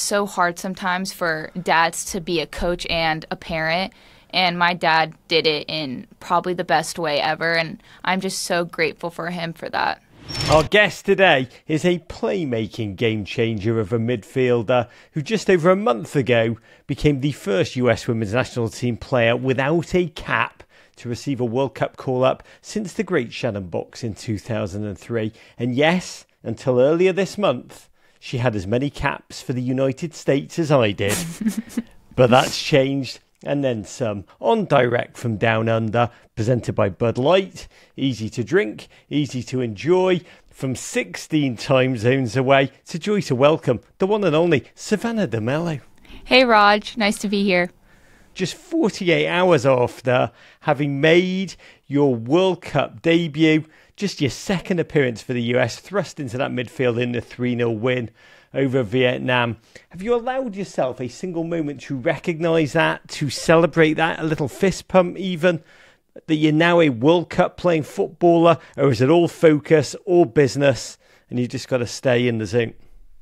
so hard sometimes for dads to be a coach and a parent. And my dad did it in probably the best way ever. And I'm just so grateful for him for that. Our guest today is a playmaking game changer of a midfielder who just over a month ago became the first US women's national team player without a cap to receive a World Cup call up since the great Shannon Boxx in 2003. And yes, until earlier this month, she had as many caps for the United States as I did. but that's changed and then some. On direct from Down Under, presented by Bud Light. Easy to drink, easy to enjoy. From 16 time zones away, to joy to welcome the one and only Savannah DeMelo. Hey, Rog. Nice to be here. Just 48 hours after having made your World Cup debut, just your second appearance for the US, thrust into that midfield in the 3 0 win over Vietnam. Have you allowed yourself a single moment to recognise that, to celebrate that, a little fist pump even? That you're now a World Cup playing footballer, or is it all focus, all business, and you just got to stay in the zone?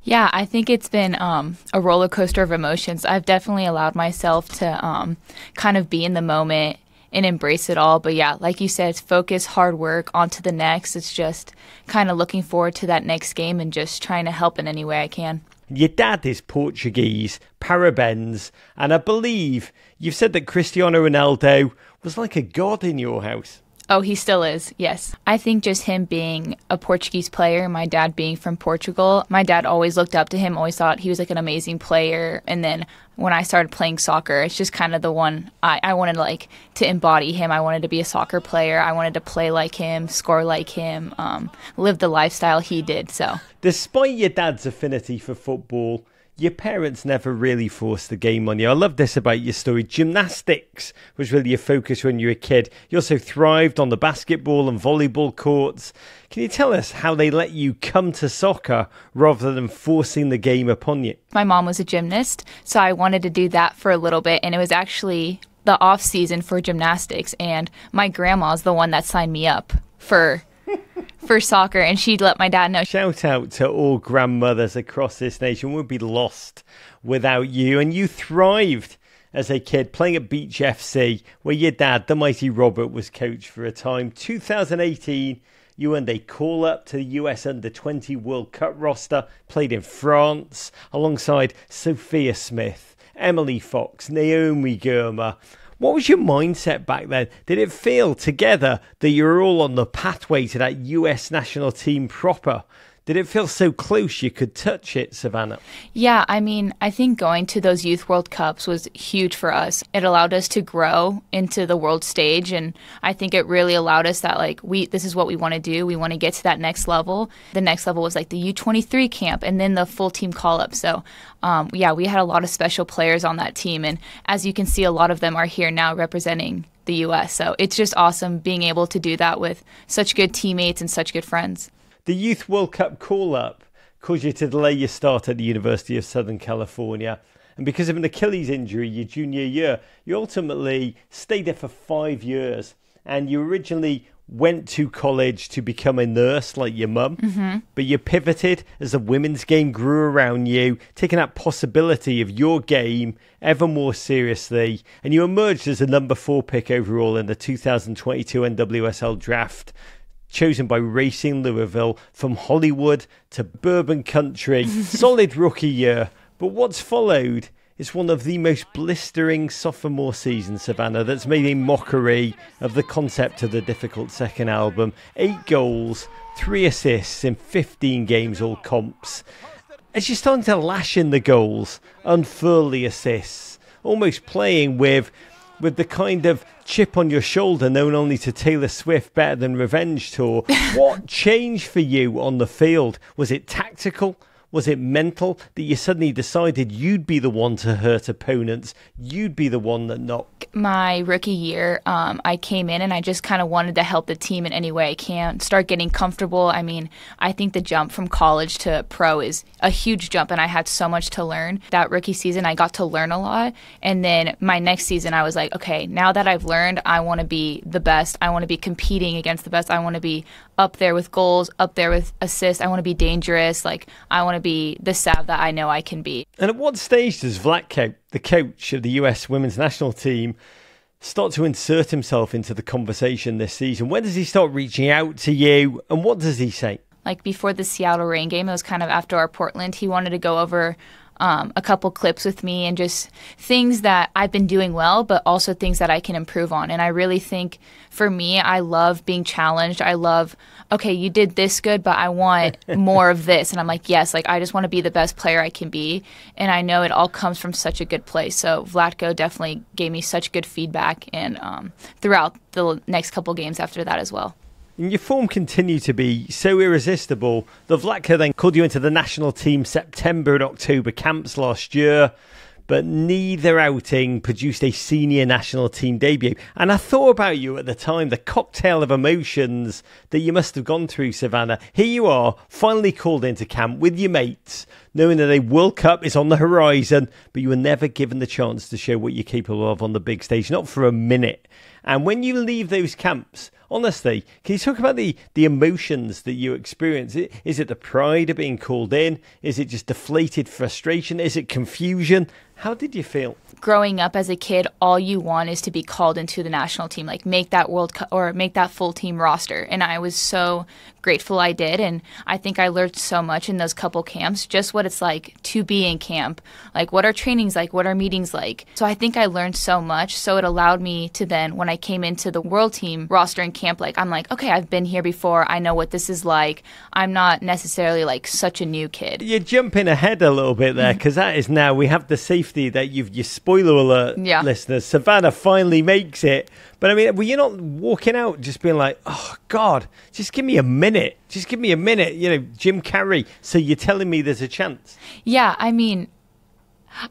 Yeah, I think it's been um, a roller coaster of emotions. I've definitely allowed myself to um, kind of be in the moment and embrace it all. But yeah, like you said, it's focus, hard work, on to the next. It's just kind of looking forward to that next game and just trying to help in any way I can. Your dad is Portuguese, parabens, and I believe you've said that Cristiano Ronaldo was like a god in your house. Oh, he still is, yes. I think just him being a Portuguese player, my dad being from Portugal, my dad always looked up to him, always thought he was like an amazing player. And then when I started playing soccer, it's just kind of the one I, I wanted like to embody him. I wanted to be a soccer player. I wanted to play like him, score like him, um, live the lifestyle he did. So, despite your dad's affinity for football, your parents never really forced the game on you. I love this about your story. Gymnastics was really your focus when you were a kid. You also thrived on the basketball and volleyball courts. Can you tell us how they let you come to soccer rather than forcing the game upon you? My mom was a gymnast, so I wanted to do that for a little bit, and it was actually the off season for gymnastics, and my grandma's the one that signed me up for for soccer, and she'd let my dad know. Shout out to all grandmothers across this nation. We'd be lost without you, and you thrived as a kid playing at Beach FC, where your dad, the mighty Robert, was coach for a time. 2018, you earned a call up to the US Under 20 World Cup roster, played in France alongside Sophia Smith, Emily Fox, Naomi Girma. What was your mindset back then? Did it feel together that you were all on the pathway to that US national team proper? Did it feel so close you could touch it, Savannah? Yeah, I mean, I think going to those Youth World Cups was huge for us. It allowed us to grow into the world stage and I think it really allowed us that like we this is what we want to do. We want to get to that next level. The next level was like the U23 camp and then the full team call up. So, um, yeah, we had a lot of special players on that team and as you can see a lot of them are here now representing the US. So, it's just awesome being able to do that with such good teammates and such good friends. The Youth World Cup call up caused you to delay your start at the University of Southern California. And because of an Achilles injury your junior year, you ultimately stayed there for five years. And you originally went to college to become a nurse like your mum, mm-hmm. but you pivoted as the women's game grew around you, taking that possibility of your game ever more seriously, and you emerged as a number four pick overall in the 2022 NWSL draft chosen by Racing Louisville from Hollywood to Bourbon Country. Solid rookie year, but what's followed is one of the most blistering sophomore seasons, Savannah, that's made a mockery of the concept of the difficult second album. Eight goals, three assists in 15 games, all comps. As you're starting to lash in the goals, unfurl the assists, almost playing with with the kind of chip on your shoulder known only to Taylor Swift better than Revenge Tour. what changed for you on the field? Was it tactical? Was it mental that you suddenly decided you'd be the one to hurt opponents? You'd be the one that knocked? My rookie year, um, I came in and I just kind of wanted to help the team in any way I can, start getting comfortable. I mean, I think the jump from college to pro is a huge jump, and I had so much to learn. That rookie season, I got to learn a lot. And then my next season, I was like, okay, now that I've learned, I want to be the best. I want to be competing against the best. I want to be up there with goals, up there with assists. I want to be dangerous. Like, I want want to be the Sav that I know I can be. And at what stage does Vlatko, the coach of the US women's national team, start to insert himself into the conversation this season? When does he start reaching out to you and what does he say? Like before the Seattle Reign game, it was kind of after our Portland. He wanted to go over um, a couple clips with me and just things that I've been doing well, but also things that I can improve on. And I really think for me, I love being challenged. I love, okay, you did this good, but I want more of this. And I'm like, yes, like I just want to be the best player I can be. And I know it all comes from such a good place. So Vlatko definitely gave me such good feedback and um, throughout the next couple games after that as well. And your form continued to be so irresistible that Vlatko then called you into the national team September and October camps last year, but neither outing produced a senior national team debut. And I thought about you at the time, the cocktail of emotions that you must have gone through, Savannah. Here you are, finally called into camp with your mates, knowing that a World Cup is on the horizon, but you were never given the chance to show what you're capable of on the big stage, not for a minute. And when you leave those camps, honestly, can you talk about the, the emotions that you experience? Is it the pride of being called in? Is it just deflated frustration? Is it confusion? How did you feel? Growing up as a kid, all you want is to be called into the national team, like make that World Cup or make that full team roster. And I was so grateful I did. And I think I learned so much in those couple camps, just what it's like to be in camp, like what are trainings like, what are meetings like. So I think I learned so much. So it allowed me to then, when I came into the world team roster and camp, like I'm like, okay, I've been here before. I know what this is like. I'm not necessarily like such a new kid. You're jumping ahead a little bit there because that is now we have the safety that you've, you spoiler alert, yeah. listeners. Savannah finally makes it. But I mean, were you not walking out just being like, oh, God, just give me a minute. Just give me a minute. You know, Jim Carrey. So you're telling me there's a chance? Yeah. I mean,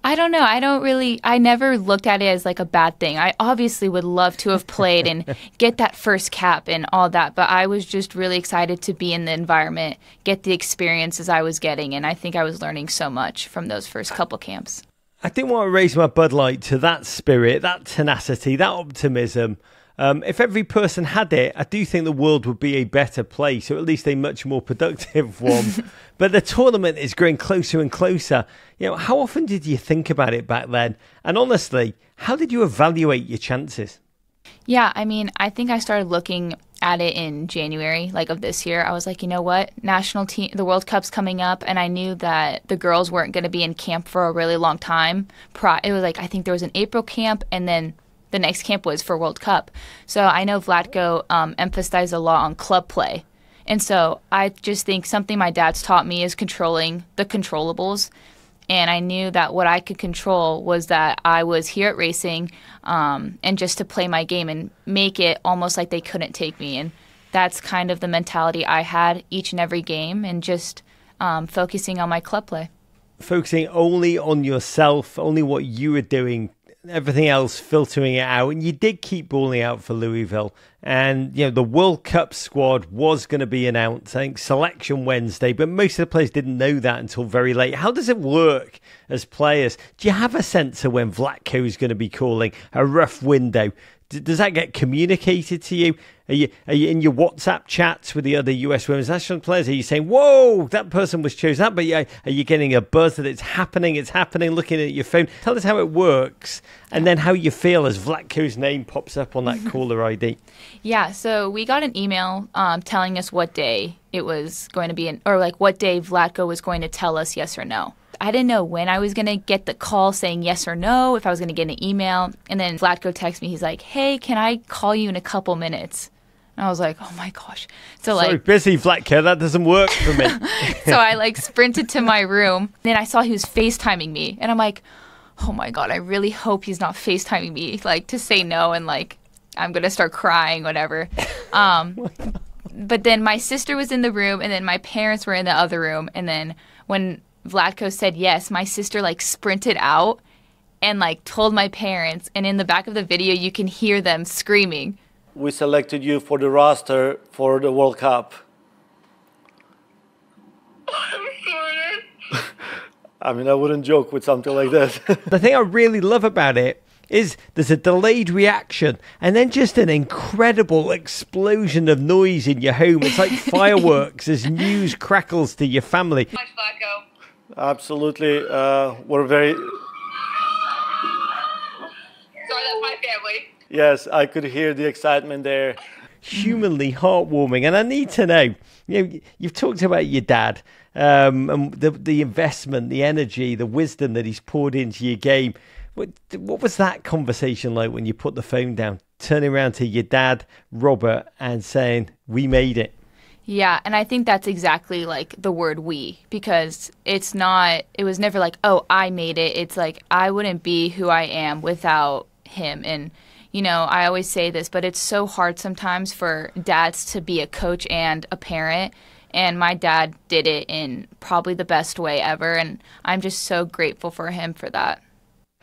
I don't know. I don't really, I never looked at it as like a bad thing. I obviously would love to have played and get that first cap and all that, but I was just really excited to be in the environment, get the experiences I was getting. And I think I was learning so much from those first couple camps. I didn't want to raise my Bud Light to that spirit, that tenacity, that optimism. Um, if every person had it, I do think the world would be a better place, or at least a much more productive one. but the tournament is growing closer and closer. You know, how often did you think about it back then? And honestly, how did you evaluate your chances? Yeah, I mean, I think I started looking at it in January, like of this year. I was like, you know what? National team, the World Cup's coming up, and I knew that the girls weren't going to be in camp for a really long time. It was like, I think there was an April camp, and then the next camp was for World Cup. So I know Vlatko um, emphasized a lot on club play. And so I just think something my dad's taught me is controlling the controllables and I knew that what I could control was that I was here at racing, um, and just to play my game and make it almost like they couldn't take me. And that's kind of the mentality I had each and every game, and just um, focusing on my club play. Focusing only on yourself, only what you were doing everything else filtering it out. And you did keep balling out for Louisville. And, you know, the World Cup squad was going to be announced, I think, selection Wednesday, but most of the players didn't know that until very late. How does it work as players? Do you have a sense of when Vlatko is going to be calling a rough window? Does that get communicated to you? Are you are you in your WhatsApp chats with the other US women's national players? Are you saying, "Whoa, that person was chosen"? That, but are you getting a buzz that it's happening? It's happening. Looking at your phone. Tell us how it works, and then how you feel as Vlatko's name pops up on that caller ID. Yeah. So we got an email um, telling us what day it was going to be, in, or like what day Vlatko was going to tell us yes or no. I didn't know when I was going to get the call saying yes or no, if I was going to get an email. And then Vlatko texted me. He's like, hey, can I call you in a couple minutes? And I was like, oh my gosh. So like, so busy, Vlatko. That doesn't work for me. so I like sprinted to my room. Then I saw he was FaceTiming me. And I'm like, oh my God, I really hope he's not FaceTiming me, like to say no and like I'm going to start crying, whatever. Um, but then my sister was in the room and then my parents were in the other room. And then when Vlatko said yes, my sister like sprinted out and like told my parents. And in the back of the video, you can hear them screaming. We selected you for the roster for the World Cup. I'm sorry. I mean, I wouldn't joke with something like this. the thing I really love about it is there's a delayed reaction and then just an incredible explosion of noise in your home. It's like fireworks as news crackles to your family. Much Vlatko. Absolutely. Uh, we're very. Sorry, that's my family. Yes, I could hear the excitement there. Humanly heartwarming, and I need to know. You know, you've talked about your dad um, and the the investment, the energy, the wisdom that he's poured into your game. What what was that conversation like when you put the phone down, turning around to your dad, Robert, and saying, "We made it." Yeah, and I think that's exactly like the word we because it's not it was never like, "Oh, I made it." It's like I wouldn't be who I am without him and you know, I always say this, but it's so hard sometimes for dads to be a coach and a parent. And my dad did it in probably the best way ever. And I'm just so grateful for him for that.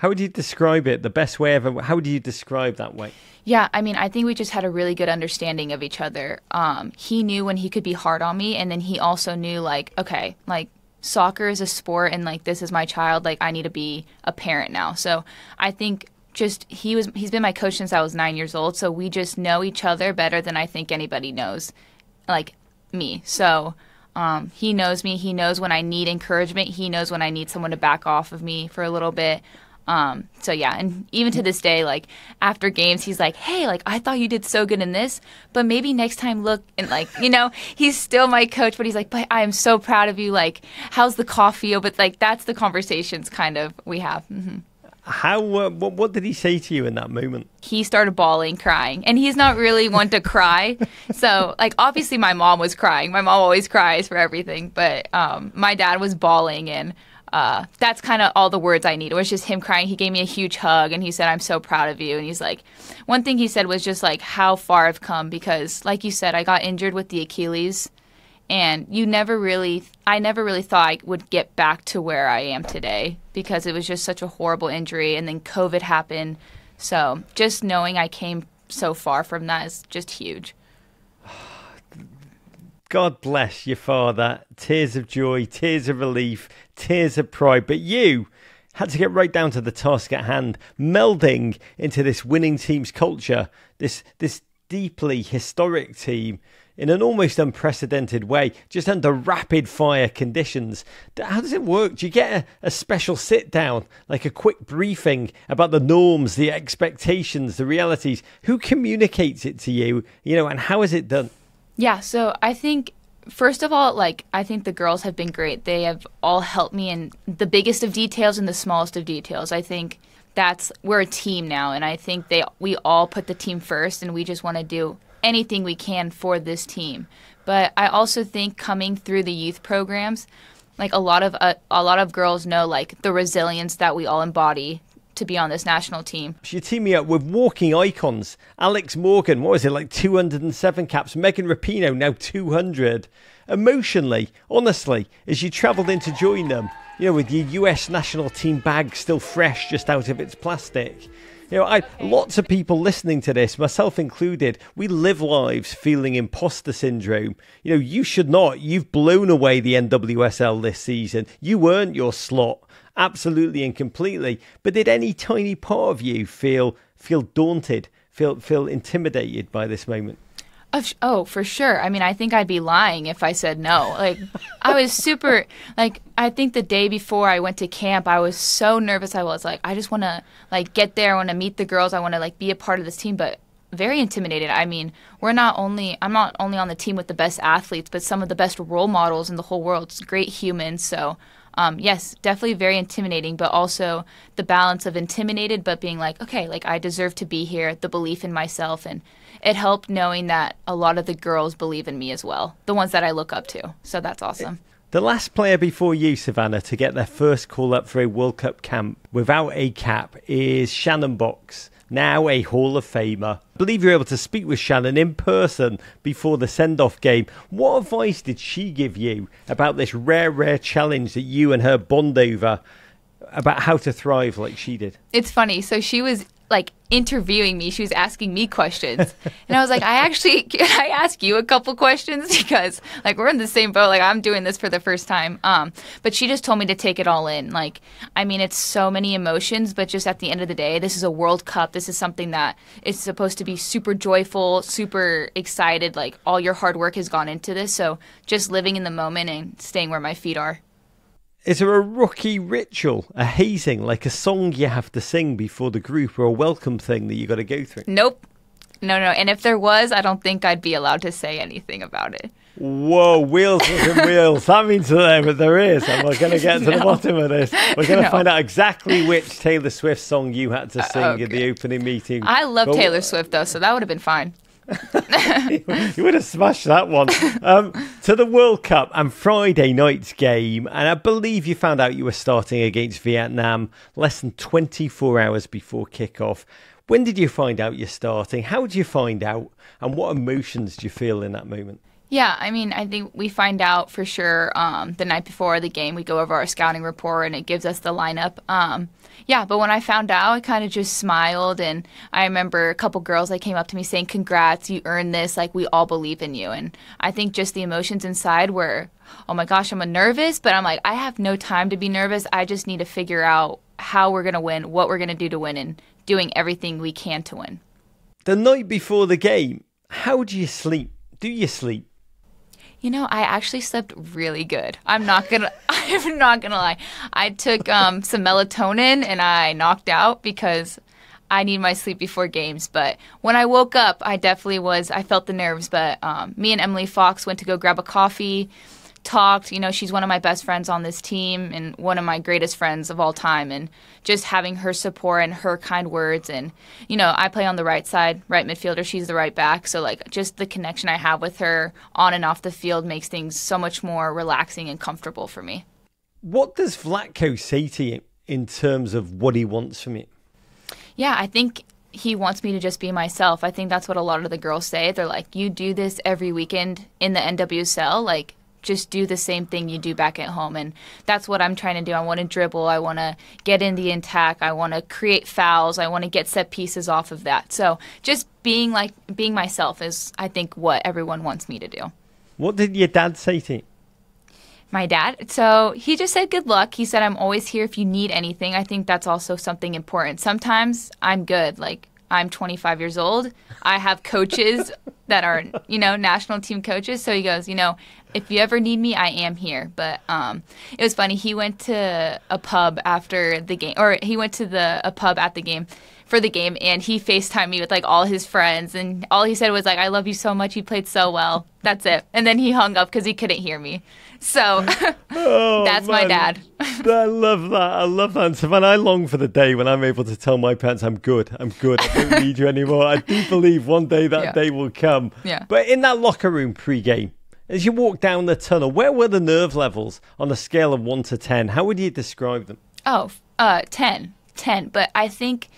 How would you describe it? The best way ever? How would you describe that way? Yeah, I mean, I think we just had a really good understanding of each other. Um, he knew when he could be hard on me, and then he also knew, like, okay, like, soccer is a sport, and, like, this is my child. Like, I need to be a parent now. So I think just he was he's been my coach since I was nine years old, so we just know each other better than I think anybody knows, like me. So um, he knows me. He knows when I need encouragement. He knows when I need someone to back off of me for a little bit. Um, so yeah, and even to this day, like after games, he's like, "Hey, like I thought you did so good in this, but maybe next time look." And like, you know, he's still my coach, but he's like, "But I am so proud of you. Like, how's the coffee?" But like, that's the conversations kind of we have. Mm-hmm. How? Uh, what, what did he say to you in that moment? He started bawling, crying, and he's not really one to cry. So, like, obviously, my mom was crying. My mom always cries for everything, but um, my dad was bawling, and uh, that's kind of all the words I need. It was just him crying. He gave me a huge hug, and he said, "I'm so proud of you." And he's like, one thing he said was just like how far I've come because, like you said, I got injured with the Achilles and you never really i never really thought i would get back to where i am today because it was just such a horrible injury and then covid happened so just knowing i came so far from that is just huge god bless your father tears of joy tears of relief tears of pride but you had to get right down to the task at hand melding into this winning team's culture this this deeply historic team in an almost unprecedented way, just under rapid fire conditions. How does it work? Do you get a, a, special sit down, like a quick briefing about the norms, the expectations, the realities? Who communicates it to you, you know, and how is it done? Yeah, so I think first of all, like I think the girls have been great. They have all helped me in the biggest of details and the smallest of details. I think that's we're a team now and I think they we all put the team first and we just want to do anything we can for this team. But I also think coming through the youth programs, like a lot of uh, a lot of girls know like the resilience that we all embody to be on this national team. You're teaming up with walking icons. Alex Morgan, what was it, like 207 caps? Megan Rapinoe, now 200. Emotionally, honestly, as you travelled in to join them, you know, with your US national team bag still fresh just out of its plastic, you know, I, lots of people listening to this, myself included, we live lives feeling imposter syndrome. You know, you should not. You've blown away the NWSL this season. You earned your slot absolutely and completely. But did any tiny part of you feel feel daunted, feel feel intimidated by this moment? Oh, for sure. I mean, I think I'd be lying if I said no. Like, I was super, like, I think the day before I went to camp, I was so nervous. I was like, I just want to, like, get there. I want to meet the girls. I want to, like, be a part of this team. But very intimidated. I mean, we're not only, I'm not only on the team with the best athletes, but some of the best role models in the whole world. It's great humans. So, um, yes, definitely very intimidating, but also the balance of intimidated, but being like, okay, like, I deserve to be here, the belief in myself, and, it helped knowing that a lot of the girls believe in me as well, the ones that I look up to. So that's awesome. The last player before you, Savannah, to get their first call up for a World Cup camp without a cap is Shannon Boxx, now a Hall of Famer. I believe you're able to speak with Shannon in person before the send off game. What advice did she give you about this rare, rare challenge that you and her bond over? About how to thrive like she did. It's funny. So she was like interviewing me. She was asking me questions. And I was like, I actually, can I ask you a couple questions? Because like we're in the same boat. Like I'm doing this for the first time. Um, but she just told me to take it all in. Like, I mean, it's so many emotions, but just at the end of the day, this is a World Cup. This is something that is supposed to be super joyful, super excited. Like all your hard work has gone into this. So just living in the moment and staying where my feet are. Is there a rookie ritual, a hazing, like a song you have to sing before the group or a welcome thing that you got to go through? Nope. No, no. And if there was, I don't think I'd be allowed to say anything about it. Whoa, wheels within wheels. That means but there is, and we're going to get to the bottom of this. We're going to No. find out exactly which Taylor Swift song you had to uh, sing in the opening meeting. I love But Taylor Swift though, so that would have been fine. you would have smashed that one. Um, to the World Cup and Friday night's game, and I believe you found out you were starting against Vietnam less than 24 hours before kickoff. When did you find out you're starting? How did you find out? And what emotions do you feel in that moment? Yeah, I mean, I think we find out for sure um, the night before the game. We go over our scouting report and it gives us the lineup. Um, yeah, but when I found out, I kind of just smiled. And I remember a couple girls that came up to me saying, Congrats, you earned this. Like, we all believe in you. And I think just the emotions inside were, oh my gosh, I'm a nervous, but I'm like, I have no time to be nervous. I just need to figure out how we're going to win, what we're going to do to win, and doing everything we can to win. The night before the game, how do you sleep? Do you sleep? You know, I actually slept really good. I'm not gonna. I'm not gonna lie. I took um, some melatonin and I knocked out because I need my sleep before games. But when I woke up, I definitely was. I felt the nerves. But um, me and Emily Fox went to go grab a coffee, talked. You know, she's one of my best friends on this team and one of my greatest friends of all time. And just having her support and her kind words. And, you know, I play on the right side, right midfielder. She's the right back. So, like, just the connection I have with her on and off the field makes things so much more relaxing and comfortable for me. What does Vlatko say to you in terms of what he wants from you? Yeah, I think he wants me to just be myself. I think that's what a lot of the girls say. They're like, you do this every weekend in the NWSL, like just do the same thing you do back at home. And that's what I'm trying to do. I want to dribble. I want to get in the attack. I want to create fouls. I want to get set pieces off of that. So just being like being myself is, I think, what everyone wants me to do. What did your dad say to you? my dad. So he just said good luck. He said I'm always here if you need anything. I think that's also something important. Sometimes I'm good. Like I'm 25 years old. I have coaches that are, you know, national team coaches. So he goes, you know, if you ever need me, I am here. But um, it was funny. He went to a pub after the game, or he went to the a pub at the game for the game, and he Facetimed me with like all his friends, and all he said was like, "I love you so much. You played so well." That's it. And then he hung up because he couldn't hear me. So Oh, that's my dad. I love that. I love that. And Savannah, I long for the day when I'm able to tell my parents I'm good. I'm good. I don't need you anymore. I do believe one day that Yeah. day will come. Yeah. But in that locker room pre-game, as you walk down the tunnel, where were the nerve levels on a scale of one to ten? How would you describe them? Oh, uh, 10. 10. But I think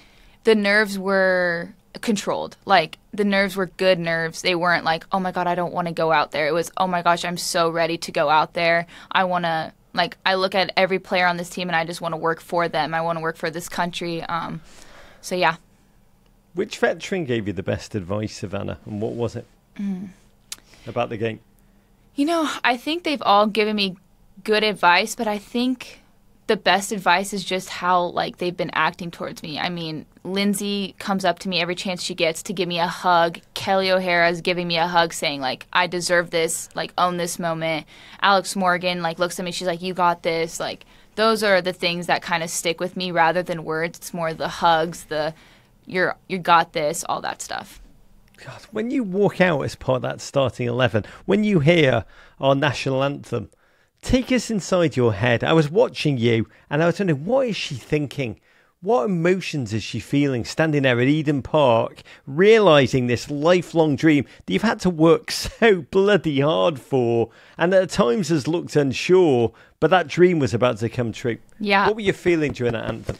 the nerves were controlled. Like, the nerves were good nerves. They weren't like, oh my God, I don't want to go out there. It was, oh my gosh, I'm so ready to go out there. I want to, like, I look at every player on this team and I just want to work for them. I want to work for this country. Um, so, yeah. Which veteran gave you the best advice, Savannah, and what was it Mm. about the game? You know, I think they've all given me good advice, but I think the best advice is just how like they've been acting towards me. I mean, Lindsey comes up to me every chance she gets to give me a hug. Kelley O'Hara is giving me a hug saying like I deserve this, like own this moment. Alex Morgan like looks at me, she's like you got this. Like those are the things that kind of stick with me rather than words. It's more the hugs, the you're you got this, all that stuff. God, when you walk out as part of that starting 11, when you hear our national anthem, take us inside your head. I was watching you and I was wondering, what is she thinking? What emotions is she feeling standing there at Eden Park, realizing this lifelong dream that you've had to work so bloody hard for and at times has looked unsure, but that dream was about to come true? Yeah. What were you feeling during that anthem?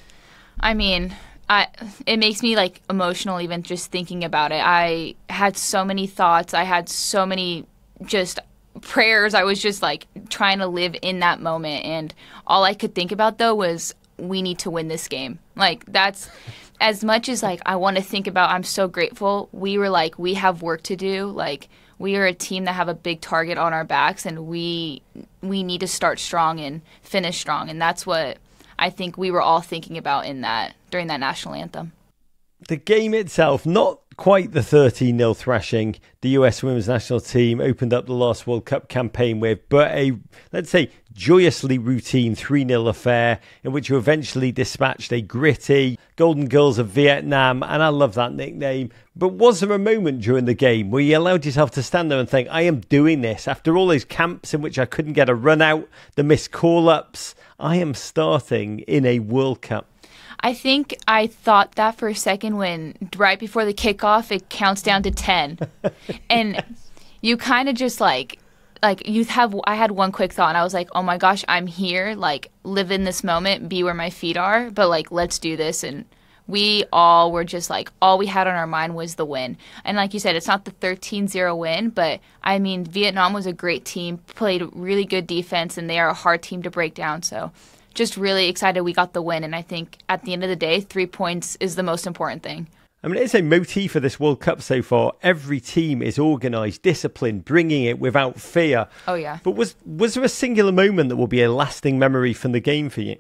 I mean, I it makes me like emotional even just thinking about it. I had so many thoughts. I had so many just prayers. I was just like trying to live in that moment and all I could think about though was we need to win this game. Like that's as much as like I want to think about I'm so grateful. We were like we have work to do. Like we are a team that have a big target on our backs and we we need to start strong and finish strong and that's what I think we were all thinking about in that during that national anthem. the game itself, not quite the 13 0 thrashing the US women's national team opened up the last World Cup campaign with, but a, let's say, joyously routine 3 0 affair in which you eventually dispatched a gritty Golden Girls of Vietnam, and I love that nickname. But was there a moment during the game where you allowed yourself to stand there and think, I am doing this after all those camps in which I couldn't get a run out, the missed call ups? I am starting in a World Cup. I think I thought that for a second when right before the kickoff it counts down to 10. and you kind of just like like you have I had one quick thought and I was like, "Oh my gosh, I'm here, like live in this moment, be where my feet are, but like let's do this." And we all were just like all we had on our mind was the win. And like you said, it's not the 13-0 win, but I mean, Vietnam was a great team, played really good defense and they are a hard team to break down, so just really excited we got the win. And I think at the end of the day, three points is the most important thing. I mean, it's a motif of this World Cup so far. Every team is organised, disciplined, bringing it without fear. Oh yeah. But was was there a singular moment that will be a lasting memory from the game for you?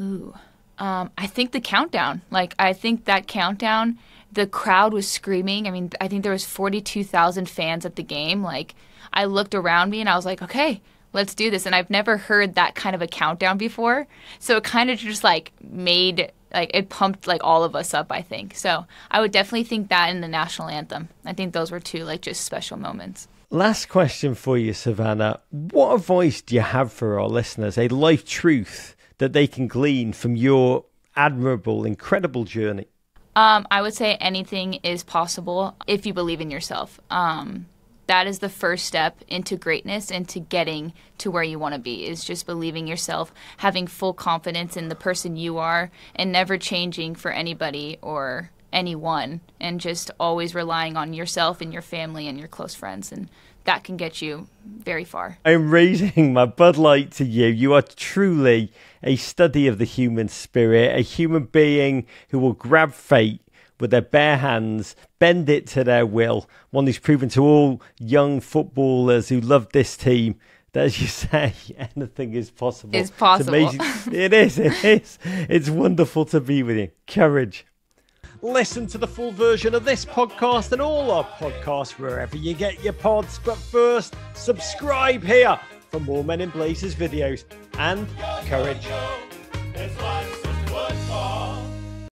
Ooh, um, I think the countdown. Like I think that countdown, the crowd was screaming. I mean, I think there was forty two thousand fans at the game. Like I looked around me and I was like, okay, let's do this. And I've never heard that kind of a countdown before. So it kind of just like made like it pumped like all of us up, I think. So I would definitely think that in the national anthem. I think those were two like just special moments. Last question for you, Savannah. What advice do you have for our listeners? A life truth that they can glean from your admirable, incredible journey? Um, I would say anything is possible if you believe in yourself. Um, that is the first step into greatness into getting to where you want to be is just believing yourself having full confidence in the person you are and never changing for anybody or anyone and just always relying on yourself and your family and your close friends and that can get you very far. I'm raising my Bud Light to you. You are truly a study of the human spirit, a human being who will grab fate with their bare hands, bend it to their will. One who's proven to all young footballers who love this team that, as you say, anything is possible. It's possible. It's amazing. it is. It is. It's wonderful to be with you. Courage. Listen to the full version of this podcast and all our podcasts wherever you get your pods. But first, subscribe here for more Men in Blazers videos and courage.